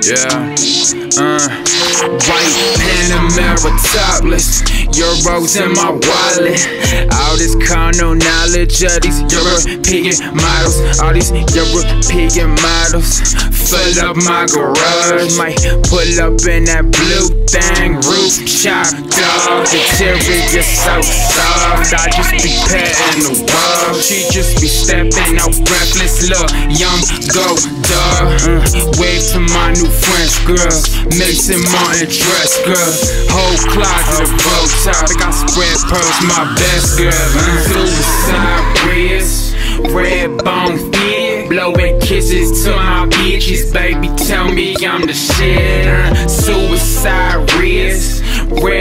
Yeah. Uh, white Panamera topless, euros in my wallet. All this carnal knowledge of these European models, all these European models. Fill up my garage, might pull up in that blue thing, roof chop dog. The is so soft, I just be petting the wall. She just be stepping out breathless, look, young go dog. Uh, wave to my new French girls, Maison Martin dress girl. Whole closet of bows, I got spread pearls, my best girl. Uh, suicide wrist, red bone fit, blowing kisses to my bitches, baby. Tell me I'm the shit. Uh, suicide wrist, red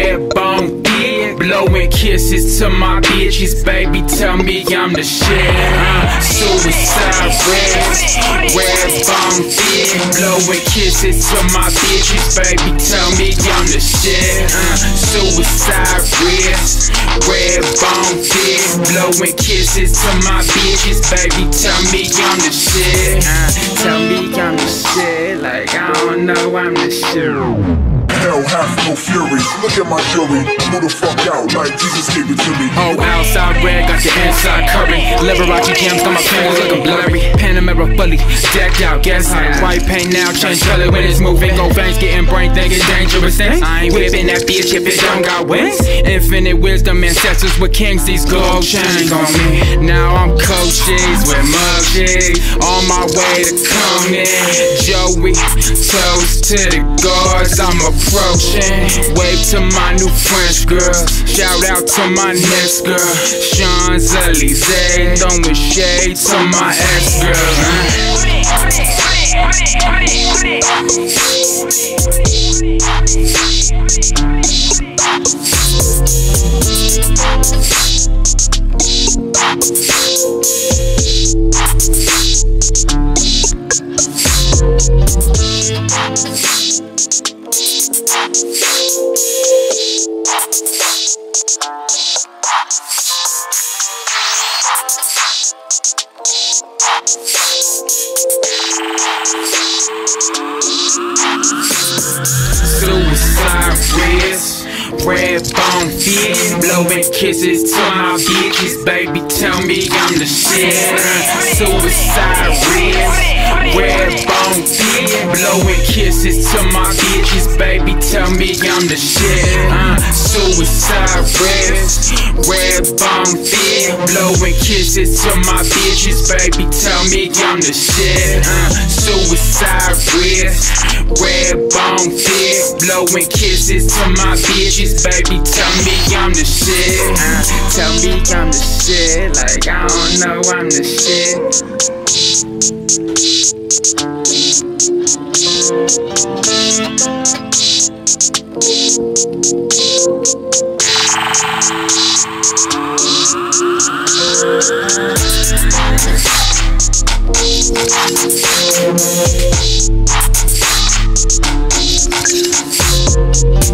blowing kisses to my bitches, baby. Tell me I'm the shit. Uh, suicide wrist, red bone fit, blowing kisses to my bitches, baby. Tell me I'm the shit. Uh, suicide wrist, red bone fit, blowing kisses to my bitches, baby. Tell me I'm the shit. Uh, tell me I'm the shit. Like I don't know I'm the shit. Hell hath no fury. Look at my jury. Blew the fuck out like Jesus gave it to me. Oh, outside red, got the inside curry. Liberace gems, got my fingers looking blurry. Panamera fully decked out, gas high. White paint now, change color when it's moving. Go veins, getting brain thinking dangerous things. I ain't whipping that bitch if it don't got wings. Infinite wisdom, ancestors with kings, these gold chains on me. Now I'm coaches with mug On my way to coming. Joey, toast to the gods, I'm approaching. Wave to my new French girl. Shout out to my next girl. Champs Elysees. Throwing shade to my ex girl. Suicide red blowing kisses to my bitches, baby. Tell me I'm the shit. Suicide wrist, red bone fit, blowing kisses to my bitches, baby. Tell me I'm the shit. Uh, suicide wrist, red bone fit, blowing kisses to my bitches, baby. Tell me I'm the shit. Uh, suicide wrist, red bone fit, blowing kisses to my bitches, baby. Tell me I'm the shit. Uh, tell me I'm the shit. Like I don't know I'm the shit. Thank